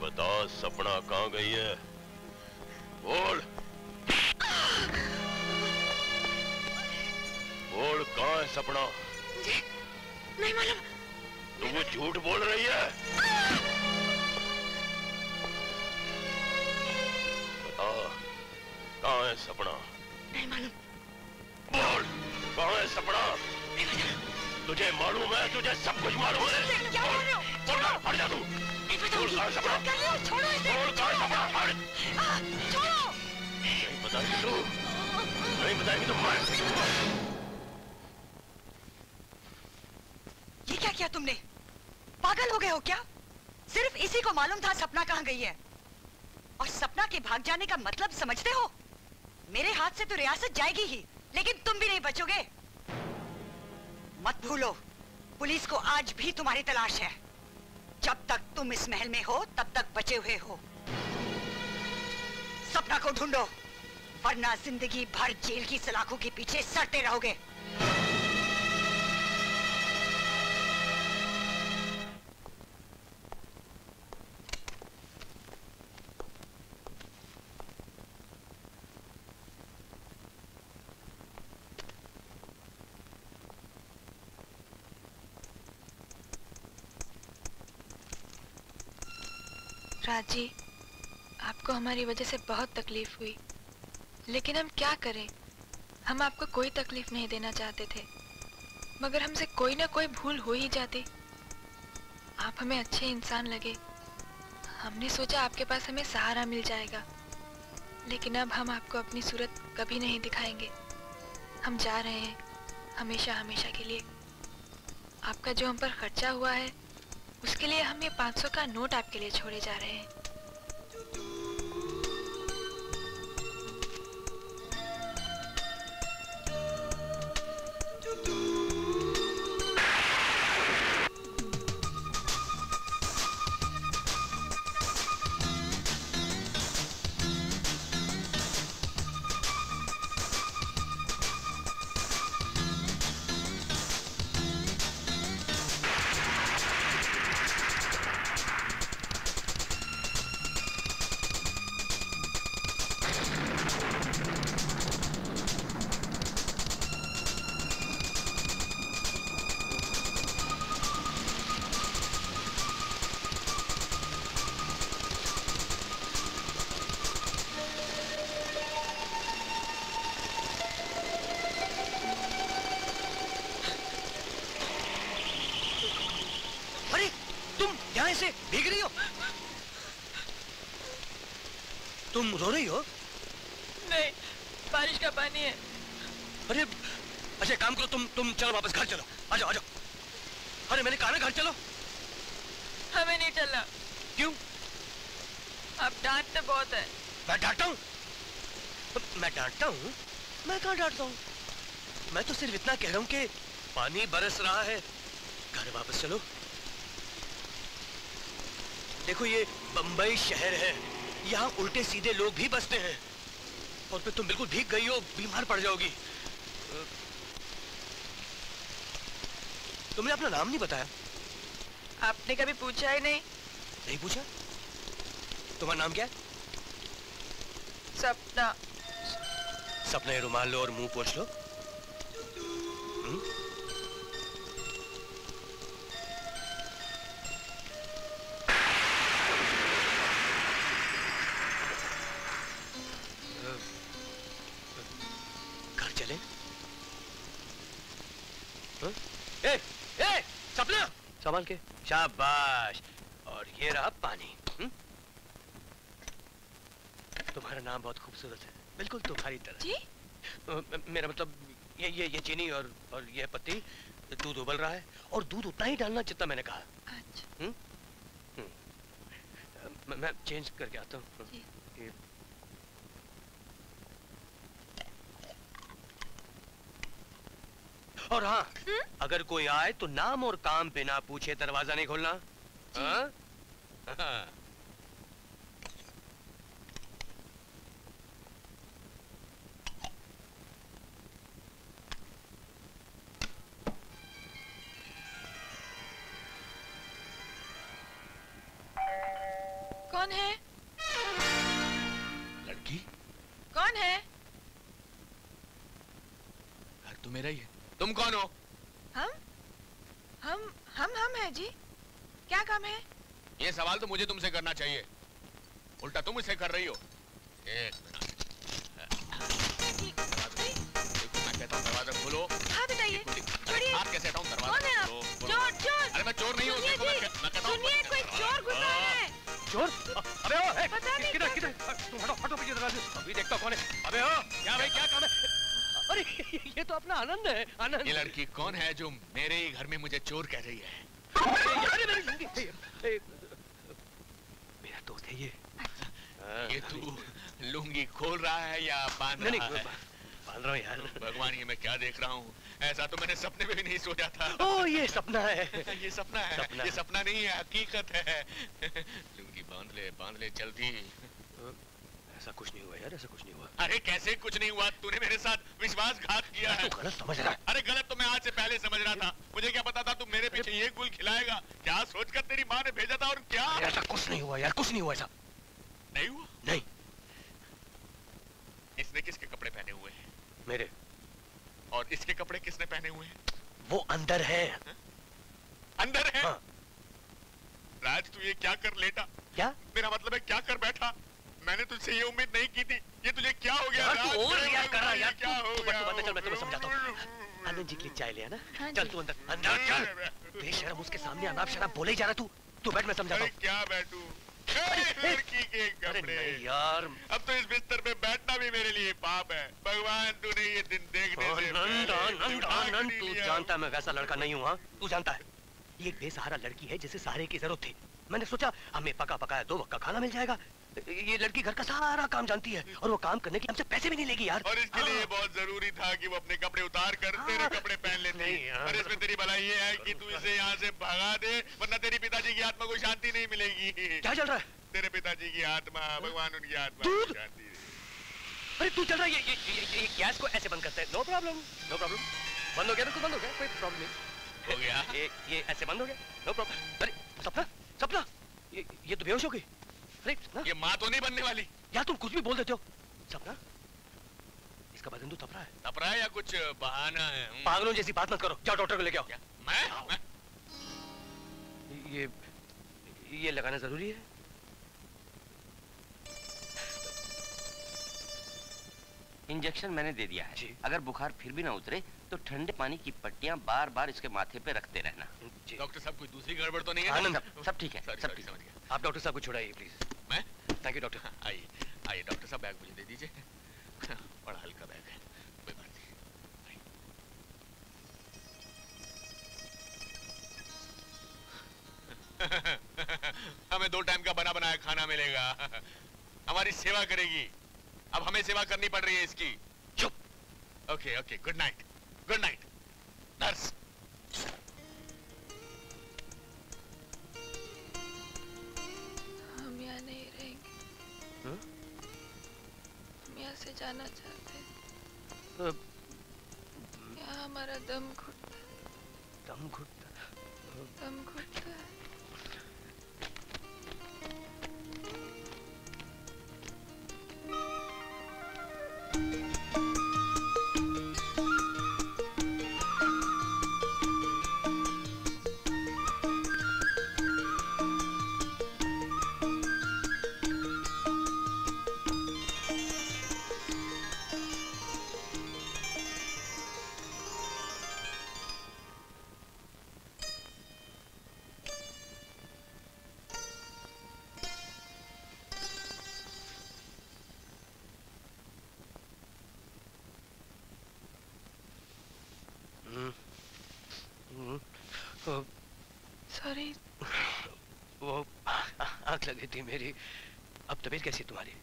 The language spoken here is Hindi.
बता सपना कहाँ गई है? बोल। बोल कहाँ है सपना? नहीं मालूम। तू वो झूठ बोल रही है? बता कहाँ है सपना? नहीं मालूम। बोल कहाँ है सपना? तुझे मालूम है तुझे सब कुछ मालूम है। क्या बोल रहे हो हट जा तू। नहीं बोल कहाँ कर रहे छोड़ो इसे बोल कहाँ है सपना हट आ, छोड़ो। नहीं बताएगी तू नहीं बताएगी तो मैं ये क्या किया तुमने? पागल हो गए हो क्या? सिर्फ़ इसी को मालूम था सपना कहाँ गई है। और सपना के भाग जाने का मतलब समझते हो? मेरे हाथ से तो रियासत जाएगी ही लेकिन तुम भी नहीं बचोगे। मत भूलो पुलिस को आज भी तुम्हारी तलाश है। जब तक तुम इस महल में हो, तब तक बचे हुए हो। सपना को ढूंढो, वरना ज़िंदगी भर जेल की सलाखों के पीछे सड़ते रहोगे। राज जी, आपको हमारी वजह से बहुत तकलीफ़ हुई। लेकिन हम क्या करें? हम आपको कोई तकलीफ़ नहीं देना चाहते थे। मगर हमसे कोई ना कोई भूल हो ही जाती। आप हमें अच्छे इंसान लगे। हमने सोचा आपके पास हमें सहारा मिल जाएगा। लेकिन अब हम आपको अपनी सूरत कभी नहीं दिखाएँगे। हम जा रहे हैं हमेशा हमेशा के लिए। आपका जो हम पर खर्चा हुआ है उसके लिए हम ये 500 का नोट आपके लिए छोड़े जा रहे हैं। भीग रही हो? तुम रो रही हो? नहीं बारिश का पानी है। अरे अच्छा काम करो तुम तुम चलो वापस घर चलो। आ जाओ आ जाओ। अरे मैंने कहा ना घर चलो। हमें नहीं चलना। क्यों? आप डांटते बहुत है। मैं डांटता हूँ? मैं डांटता हूँ? मैं कहाँ डांटता हूँ? मैं तो सिर्फ़ इतना कह रहा हूँ कि पानी बरस रहा है। घर वापस चलो। देखो ये बंबई शहर है। यहाँ उल्टे सीधे लोग भी बसते हैं। और फिर तुम बिल्कुल भीग गई हो बीमार पड़ जाओगी। तुमने अपना नाम नहीं बताया? आपने कभी पूछा ही नहीं। नहीं पूछा? तुम्हारा नाम क्या है? सपना। सपने रुमाल लो और मुँह पोछ लो। संभाल के? शाबाश। और ये रहा पानी। हम्म? तुम्हारा नाम बहुत खूबसूरत है। बिल्कुल तुम्हारी तरह। जी? मेरा मतलब ये ये ये चीनी और और ये पत्ती दूध उबल रहा है और दूध उतना ही डालना जितना मैंने कहा। अच्छा। हम्म? हम्म। अ, मैं, मैं चेंज करके आता हूँ। और हाँ। अगर कोई आए तो नाम और काम बिना पूछे दरवाज़ा नहीं खोलना। हाँ? हाँ। कौन है? लड़की? कौन है? घर तो मेरा ही है। तुम कौन हो? हम? हम हम हम है जी। क्या काम है? ये सवाल तो मुझे तुमसे करना चाहिए। उल्टा तुम इसे कर रही हो। एक हूँ दरवाज़ा खोलो। हाथ कैसे हटाऊं दरवाज़ा? है। चोर चोर। अरे मैं चोर नहीं हूँ सुनिए हूँ कोई चोर घुसा है। चोर? अबे ओ किधर किधर तुम हटो हटो पीछे दरवाजे अभी देखता कौन है। अबे ओ क्या भाई क्या काम है? अरे ये तो अपना आनंद है आनंद। ये लड़की कौन है जो मेरे ही घर में मुझे चोर कह रही है? अरे मेरी लुंगी ए, ए, मेरा दोस्त है ये। ये तू लुंगी खोल रहा है या बाँध रहा है? बाँध रहा हूँ यार। भगवान ये मैं क्या देख रहा हूँ? ऐसा तो मैंने सपने में भी नहीं सोचा था। ओ ये सपना है। ये सपना है। सपना। ये सपना नहीं है हकीकत है। लुंगी बाँध ले बाँध ले जल्दी। ऐसा कुछ नहीं हुआ यार ऐसा कुछ नहीं हुआ। अरे कैसे कुछ नहीं हुआ? तूने मेरे साथ विश्वासघात किया है। तू गलत समझ रहा। है अरे गलत तो मैं आज से पहले समझ रहा था। मुझे क्या पता था तू मेरे पीछे ये गुल खिलाएगा? क्या सोचकर तेरी माँ ने भेजा था और क्या? ऐसा कुछ नहीं हुआ यार कुछ नहीं हुआ ऐसा। नहीं हुआ? नहीं। इसने किसके कपड़े पहने हुए हैं? मेरे। और इसके कपड़े किसने पहने हुए हैं? वो अंदर है? अंदर है? हाँ। राज तू ये क्या कर लेटा? क्या? मेरा मतलब है क्या कर बैठा? मैंने तुझसे ये उम्मीद नहीं की थी। ये तुझे क्या हो गया? यार, तू और मेरे कर रहा है यार, क्या हो गया? चल, मैं तुम्हें समझाता हूँ। आनंद जी के लिए चाय ले आना हाँ चल तू अंदर अंदर चल। बेशरम उसके सामने अनाप शराब बोले ही जा रहा तू। तू बैठ मैं समझाता हूँ। क्या बैठू? लड़की के कपड़े। यार। अब तो इस बिस्तर पे बैठना भी मेरे लिए पाप है। भगवान तूने ये दिन देखने से आनंद आनंद आनंद तू जानता है मैं वैसा लड़का नहीं हूँ हाँ? तू जानता है। ये एक बेसहारा लड़की है जिसे सहारे की ज़रूरत थी। मैंने सोचा हमें पका पकाया दो वक्त का खाना मिल जाएगा। ये लड़की घर का सारा काम जानती है और वो काम करने के लिए हमसे पैसे भी नहीं लेगी यार। और इसके लिए हाँ। बहुत ज़रूरी था कि वो अपने कपड़े उतार कर तेरे हाँ। कपड़े पहन लेती। यार। और इसमें तेरी भलाई ये है कि तू इसे यहाँ से भगा दे वरना तेरी पिताजी की आत्मा को शांति नहीं मिलेगी। क्या चल रहा है? तेरे पिताजी की आत्मा भगवान उनकी आत्मा शांति अरे तू चल रहा है? ये, ये, गैस को ऐसे बंद करते हैं। नो प्रॉब्लम नो प्रॉब्लम बंद हो गया बिल्कुल बंद हो गया कोई प्रॉब्लम नहीं। हो गया। ये ये ऐसे बंद हो गया नो प्रॉब्लम अरे सपना सपना ये ये तो बेहोश हो गई। सपना ये माँ तो नहीं बनने वाली। यार तुम कुछ भी बोल देते हो। सपना? इसका बदन तो थपरा है। तपरा है या कुछ बहाना है? हम्म। पागलों जैसी बात मत करो। जाओ डॉक्टर को लेके आओ। मैं? मैं? ये ये लगाना ज़रूरी है? इंजेक्शन मैंने दे दिया जी। है अगर बुखार फिर भी ना उतरे तो ठंडे पानी की पट्टियाँ बार बार इसके माथे पे रखते रहना। डॉक्टर साहब कोई दूसरी गड़बड़ तो नहीं है? आनंद, सब सब ठीक है सब ठीक है। आप डॉक्टर साहब को छोड़ाइए प्लीज़ मैं? थैंक यू डॉक्टर आइए आइए डॉक्टर साहब बैग मुझे दे दीजिए। बड़ा हल्का बैग है। कोई बात नहीं। हमें दो टाइम का बना बनाया खाना मिलेगा। हमारी सेवा करेगी। अब हमें सेवा करनी पड़ रही है इसकी। चुप। Okay okay good night good night जाना चाहते हैं। अ, हमारा दम घुटता? दम घुटता? दम घुटता। अ, सॉरी वो आ- आ- आँख लगी थी मेरी। अब तबीयत कैसी तुम्हारी?